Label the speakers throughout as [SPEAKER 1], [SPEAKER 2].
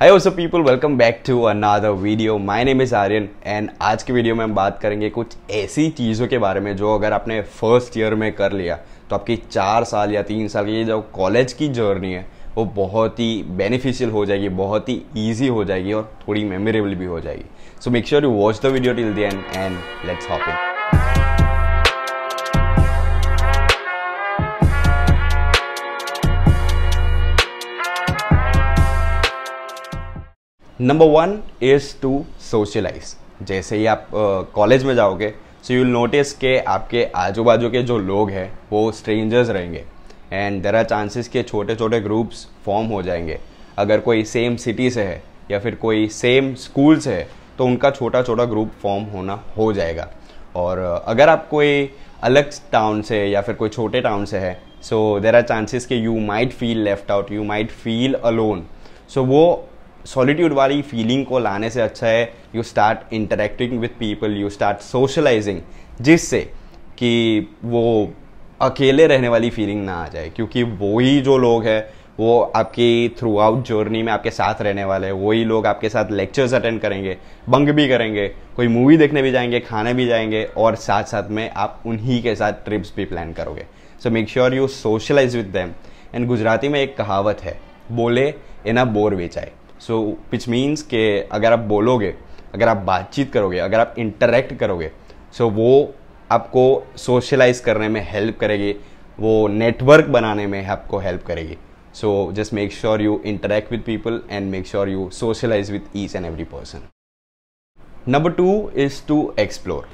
[SPEAKER 1] What's up people welcome back to another video my name is Aryan and आज के video में हम बात करेंगे कुछ ऐसी चीज़ों के बारे में जो अगर आपने फ़र्स्ट ईयर में कर लिया तो आपकी चार साल या तीन साल की जो कॉलेज की जर्नी है, वो बहुत ही बेनिफिशियल हो जाएगी, बहुत ही ईजी हो जाएगी और थोड़ी मेमोरेबल भी हो जाएगी। So make sure you watch the video till the end and let's hop number one is to socialise जैसे ही आप कॉलेज uh, में जाओगे सो यू नोटिस के आपके आजू बाजू के जो लोग हैं वो स्ट्रेंजर्स रहेंगे। एंड देर आर चांसेस के छोटे छोटे ग्रुप्स फॉर्म हो जाएँगे। अगर कोई सेम सिटी से है या फिर कोई सेम स्कूल से है तो उनका छोटा छोटा ग्रुप फॉर्म होना हो जाएगा। और अगर आप कोई अलग टाउन से या फिर कोई छोटे टाउन से है सो देर आर चांसेस कि you might feel left out you might feel alone so वो सॉलिट्यूड वाली फीलिंग को लाने से अच्छा है you start interacting with people you start socialising जिससे कि वो अकेले रहने वाली फीलिंग ना आ जाए, क्योंकि वही जो लोग हैं, वो आपकी थ्रू आउट जर्नी में आपके साथ रहने वाले हैं, वही लोग आपके साथ लेक्चर्स अटेंड करेंगे बंग भी करेंगे, कोई मूवी देखने भी जाएँगे, खाने भी जाएँगे, और साथ साथ में आप उन्हीं के साथ ट्रिप्स भी प्लान करोगे। So make sure you socialise with them and Gujarati में एक कहावत है, बोले एना बोर बेचाए। सो विच मीन्स के अगर आप बोलोगे, अगर आप बातचीत करोगे, अगर आप इंटरेक्ट करोगे सो so वो आपको सोशलाइज करने में हेल्प करेगी, वो नेटवर्क बनाने में आपको हेल्प करेगी। So just make sure you interact with people and make sure you socialise with each and every person number two is to explore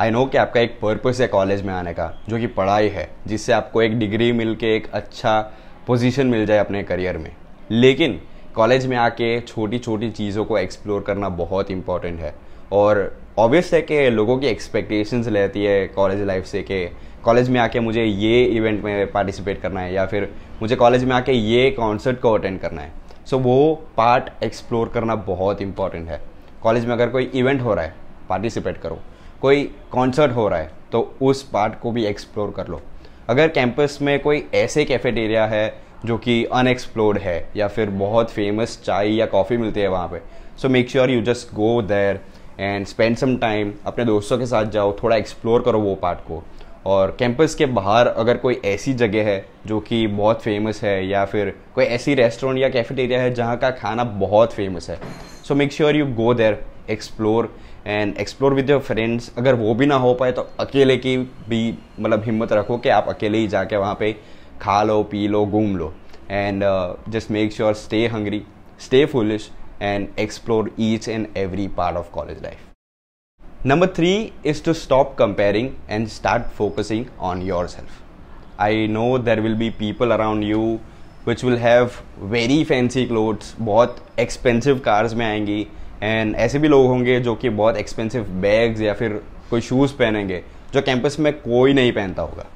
[SPEAKER 1] I know कि आपका एक पर्पस है कॉलेज में आने का, जो कि पढ़ाई है, जिससे आपको एक डिग्री मिल के एक अच्छा पोजीशन मिल जाए अपने करियर में। लेकिन कॉलेज में आके छोटी छोटी चीज़ों को एक्सप्लोर करना बहुत इंपॉर्टेंट है। और ऑब्वियस है कि लोगों की एक्सपेक्टेशंस रहती है कॉलेज लाइफ से कि कॉलेज में आके मुझे ये इवेंट में पार्टिसिपेट करना है या फिर मुझे कॉलेज में आके ये कॉन्सर्ट को अटेंड करना है। सो so, वो पार्ट एक्सप्लोर करना बहुत इंपॉर्टेंट है। कॉलेज में अगर कोई इवेंट हो रहा है पार्टिसिपेट करो। कोई कॉन्सर्ट हो रहा है तो उस पार्ट को भी एक्सप्लोर कर लो। अगर कैंपस में कोई ऐसे कैफेटेरिया है जो कि अनएक्सप्लोर्ड है, या फिर बहुत फ़ेमस चाय या कॉफ़ी मिलती है वहाँ पे। So make sure you just go there and spend some time अपने दोस्तों के साथ जाओ, थोड़ा एक्सप्लोर करो वो पार्ट को। और कैंपस के बाहर अगर कोई ऐसी जगह है जो कि बहुत फ़ेमस है, या फिर कोई ऐसी रेस्टोरेंट या कैफेटेरिया है जहाँ का खाना बहुत फ़ेमस है so make sure you go there explore and explore with your friends अगर वो भी ना हो पाए तो अकेले की भी मतलब हिम्मत रखो कि आप अकेले ही जाके वहाँ पे खा लो, पी लो, घूम लो। And just make sure stay hungry stay foolish and explore each and every part of college life number three is to stop comparing and start focusing on yourself I know there will be people around you which will have very fancy clothes बहुत expensive cars में आएँगी and ऐसे भी लोग होंगे जो कि बहुत एक्सपेंसिव बैग्स या फिर कोई शूज़ पहनेंगे, जो कैंपस में कोई नहीं पहनता होगा।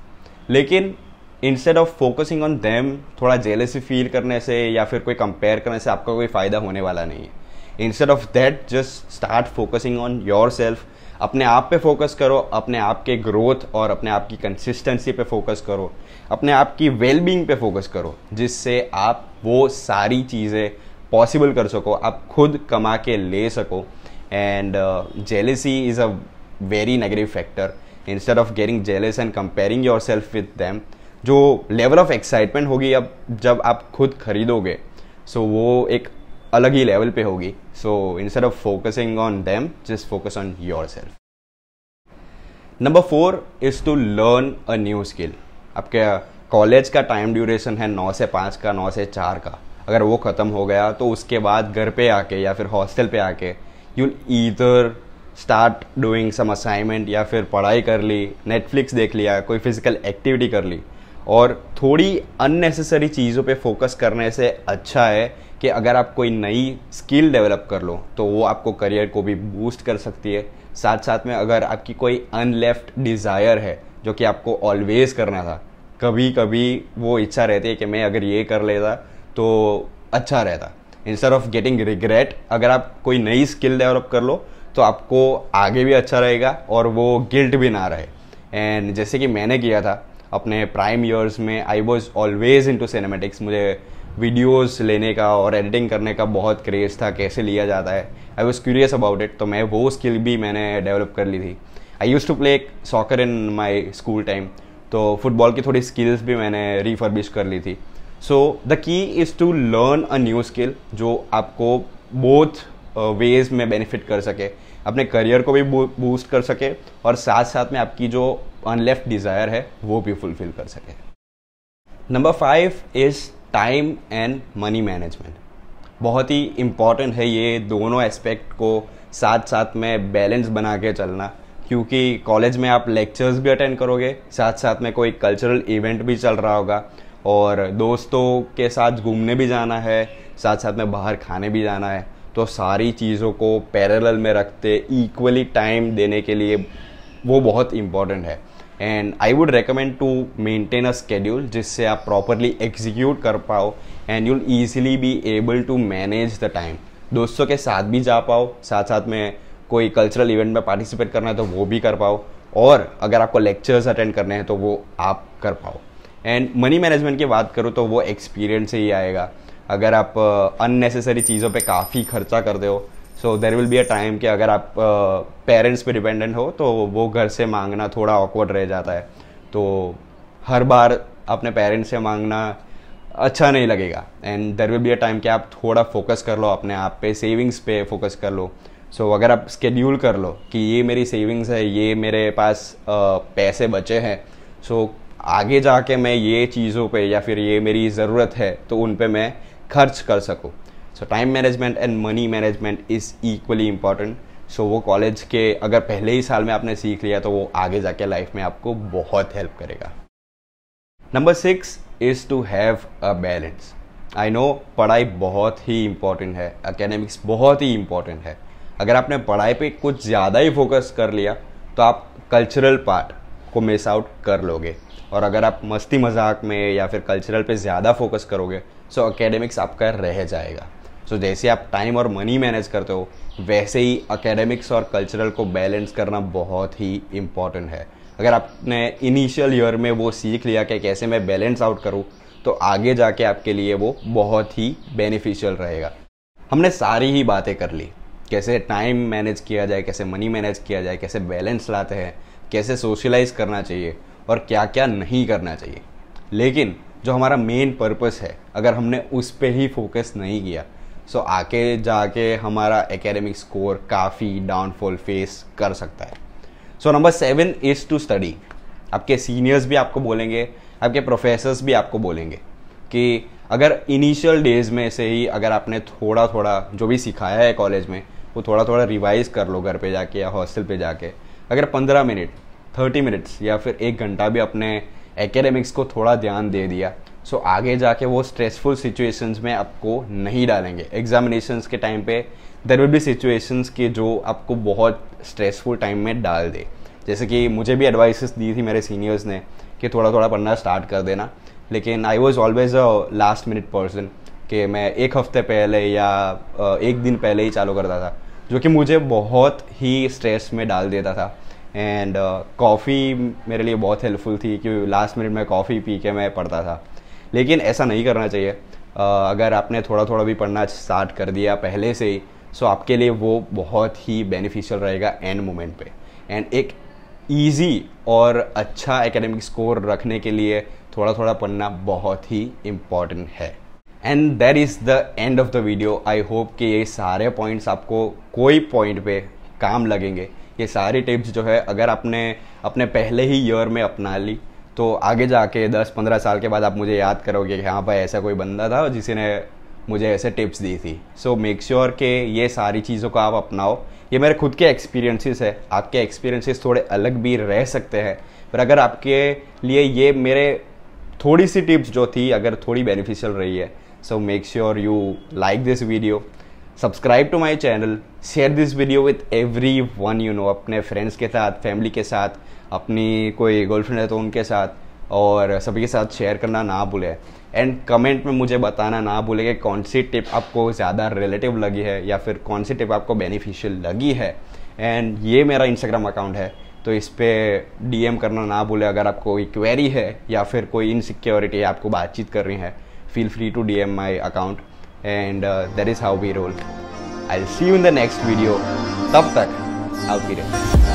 [SPEAKER 1] लेकिन instead of focusing on them थोड़ा जेलसी फील करने से या फिर कोई कंपेयर करने से आपका कोई फ़ायदा होने वाला नहीं है। Instead of that just start focusing on yourself अपने आप पे फोकस करो, अपने आप के ग्रोथ और अपने आप की कंसिस्टेंसी पे फोकस करो। अपने आप की वेलबींग पे फोकस करो, जिससे आप वो सारी चीज़ें पॉसिबल कर सको, आप खुद कमा के ले सको। And jealousy is a very negative factor instead of getting jealous and comparing yourself with them जो लेवल ऑफ़ एक्साइटमेंट होगी अब जब आप खुद खरीदोगे सो so वो एक अलग ही लेवल पे होगी। So instead of focusing on them just focus on yourself number four is to learn a new skill आपके कॉलेज का टाइम ड्यूरेशन है नौ से पाँच का, नौ से चार का। अगर वो ख़त्म हो गया तो उसके बाद घर पे आके या फिर हॉस्टल पे आके you either start doing some assignment या फिर पढ़ाई कर ली नेटफ्लिक्स देख लिया, कोई फ़िज़िकल एक्टिविटी कर ली और थोड़ी अननेसेसरी चीज़ों पे फोकस करने से अच्छा है कि अगर आप कोई नई स्किल डेवलप कर लो तो वो आपको करियर को भी बूस्ट कर सकती है। साथ साथ में अगर आपकी कोई अनलेफ्ट डिज़ायर है, जो कि आपको ऑलवेज करना था कभी कभी वो इच्छा रहती है कि मैं अगर ये कर लेता तो अच्छा रहता। इंस्टेड ऑफ़ गेटिंग रिग्रेट अगर आप कोई नई स्किल डेवलप कर लो तो आपको आगे भी अच्छा रहेगा और वो गिल्ट भी ना रहे। एंड जैसे कि मैंने किया था अपने प्राइम ईयर्स में I was always into cinematics मुझे वीडियोस लेने का और एडिटिंग करने का बहुत क्रेज़ था कैसे लिया जाता है। I was curious about it तो मैं वो स्किल भी मैंने डेवलप कर ली थी। I used to play soccer in my school time तो फुटबॉल की थोड़ी स्किल्स भी मैंने रिफर्बिश कर ली थी। So the key is to learn a new skill जो आपको बोथ वेज uh, में बेनिफिट कर सके। अपने करियर को भी बूस्ट कर सके और साथ साथ में आपकी जो अनलेफ्ट डिज़ायर है, वो भी फुलफिल कर सके। Number five is time and money management बहुत ही इंपॉर्टेंट है ये दोनों एस्पेक्ट को साथ साथ में बैलेंस बना के चलना, क्योंकि कॉलेज में आप लेक्चर्स भी अटेंड करोगे साथ साथ में कोई कल्चरल इवेंट भी चल रहा होगा, और दोस्तों के साथ घूमने भी जाना है साथ साथ में बाहर खाने भी जाना है तो सारी चीज़ों को पैरेलल में रखते इक्वली टाइम देने के लिए वो बहुत इंपॉर्टेंट है। And I would recommend to maintain a schedule जिससे आप प्रॉपरली एग्जीक्यूट कर पाओ and you'll easily be able to manage the time दोस्तों के साथ भी जा पाओ साथ साथ में कोई कल्चरल इवेंट में पार्टिसिपेट करना है तो वो भी कर पाओ और अगर आपको लेक्चर्स अटेंड करने हैं तो वो आप कर पाओ। एंड मनी मैनेजमेंट की बात करूँ तो वो एक्सपीरियंस से ही आएगा। अगर आप अननेसेसरी चीज़ों पे काफ़ी खर्चा करते हो so there will be a time कि अगर आप पेरेंट्स पे डिपेंडेंट हो तो वो घर से मांगना थोड़ा ऑकवर्ड रह जाता है। तो हर बार अपने पेरेंट्स से मांगना अच्छा नहीं लगेगा। And there will be a time कि आप थोड़ा फोकस कर लो अपने आप पे सेविंग्स पे फोकस कर लो। सो so, अगर आप स्केड्यूल कर लो कि ये मेरी सेविंग्स है ये मेरे पास पैसे बचे हैं सो so, आगे जाके मैं ये चीज़ों पे या फिर ये मेरी ज़रूरत है तो उन पे मैं खर्च कर सकूँ। So time management and money management is equally important so वो कॉलेज के अगर पहले ही साल में आपने सीख लिया तो वो आगे जाके लाइफ में आपको बहुत हेल्प करेगा। Number six is to have a balance I know पढ़ाई बहुत ही इंपॉर्टेंट है। अकेडमिक्स बहुत ही इंपॉर्टेंट है। अगर आपने पढ़ाई पे कुछ ज़्यादा ही फोकस कर लिया तो आप कल्चरल पार्ट को मिस आउट कर लोगे। और अगर आप मस्ती मज़ाक में या फिर कल्चरल पे ज़्यादा फोकस करोगे सो अकेडमिक्स आपका रह जाएगा। सो so, जैसे आप टाइम और मनी मैनेज करते हो वैसे ही अकेडमिक्स और कल्चरल को बैलेंस करना बहुत ही इंपॉर्टेंट है। अगर आपने इनिशियल ईयर में वो सीख लिया कि कैसे मैं बैलेंस आउट करूँ तो आगे जाके आपके लिए वो बहुत ही बेनिफिशियल रहेगा। हमने सारी ही बातें कर ली। कैसे टाइम मैनेज किया जाए कैसे मनी मैनेज किया जाए कैसे बैलेंस लाते हैं कैसे सोशलाइज करना चाहिए और क्या क्या नहीं करना चाहिए। लेकिन जो हमारा मेन पर्पस है अगर हमने उस पर ही फोकस नहीं किया सो आके जाके हमारा एकेडमिक स्कोर काफ़ी डाउनफॉल फेस कर सकता है। So number seven is to study आपके सीनियर्स भी आपको बोलेंगे, आपके प्रोफेसर्स भी आपको बोलेंगे कि अगर इनिशियल डेज़ में से ही अगर आपने थोड़ा थोड़ा जो भी सिखाया है कॉलेज में, वो थोड़ा थोड़ा रिवाइज कर लो घर पे जाके या हॉस्टल पे जाके। अगर पंद्रह मिनट थर्टी मिनट्स या फिर एक घंटा भी अपने एकेडमिक्स को थोड़ा ध्यान दे दिया सो so, आगे जाके वो स्ट्रेसफुल सिचुएशंस में आपको नहीं डालेंगे। एग्जामिनेशंस के टाइम पे देर विल बी सिचुएशंस के जो आपको बहुत स्ट्रेसफुल टाइम में डाल दे। जैसे कि मुझे भी एडवाइसेस दी थी मेरे सीनियर्स ने कि थोड़ा थोड़ा पढ़ना स्टार्ट कर देना। लेकिन I was always a last minute person कि मैं एक हफ़्ते पहले या एक दिन पहले ही चालू करता था जो कि मुझे बहुत ही स्ट्रेस में डाल देता था। एंड कॉफ़ी uh, मेरे लिए बहुत हेल्पफुल थी क्योंकि लास्ट मिनट में कॉफ़ी पी के मैं पढ़ता था। लेकिन ऐसा नहीं करना चाहिए। अगर आपने थोड़ा थोड़ा भी पढ़ना स्टार्ट कर दिया पहले से ही, सो आपके लिए वो बहुत ही बेनिफिशियल रहेगा एंड मोमेंट पे। एंड एक ईजी और अच्छा एकेडमिक स्कोर रखने के लिए थोड़ा थोड़ा पढ़ना बहुत ही इंपॉर्टेंट है। And that is the end of the video I hope कि ये सारे पॉइंट्स आपको कोई पॉइंट पे काम लगेंगे। ये सारी टिप्स जो है, अगर आपने अपने पहले ही ईयर में अपना ली तो आगे जाके 10-15 साल के बाद आप मुझे याद करोगे कि हाँ भाई, ऐसा कोई बंदा था जिसने मुझे ऐसे टिप्स दी थी। सो मेक श्योर कि ये सारी चीज़ों को आप अपनाओ। ये मेरे खुद के एक्सपीरियंसेस है। आपके एक्सपीरियंसेस थोड़े अलग भी रह सकते हैं। पर अगर आपके लिए ये मेरे थोड़ी सी टिप्स जो थी, अगर थोड़ी बेनिफिशियल रही है so make sure you like this video subscribe to my channel share this video with everyone you know अपने फ्रेंड्स के साथ फैमिली के साथ, अपनी कोई गर्लफ्रेंड है तो उनके साथ, और सभी के साथ शेयर करना ना भूले। एंड कमेंट में मुझे बताना ना भूले कि कौन सी टिप आपको ज़्यादा रिलेटिव लगी है, या फिर कौन सी टिप आपको बेनिफिशियल लगी है। एंड ये मेरा इंस्टाग्राम अकाउंट है तो इस पर डी करना ना भूले। अगर आपको कोई क्वेरी है, या फिर कोई इनसिक्योरिटी आपको बातचीत कर रही है, feel free to DM my account and uh, that is how we roll. I'll see you in the next video. Tab tak, I'll be there.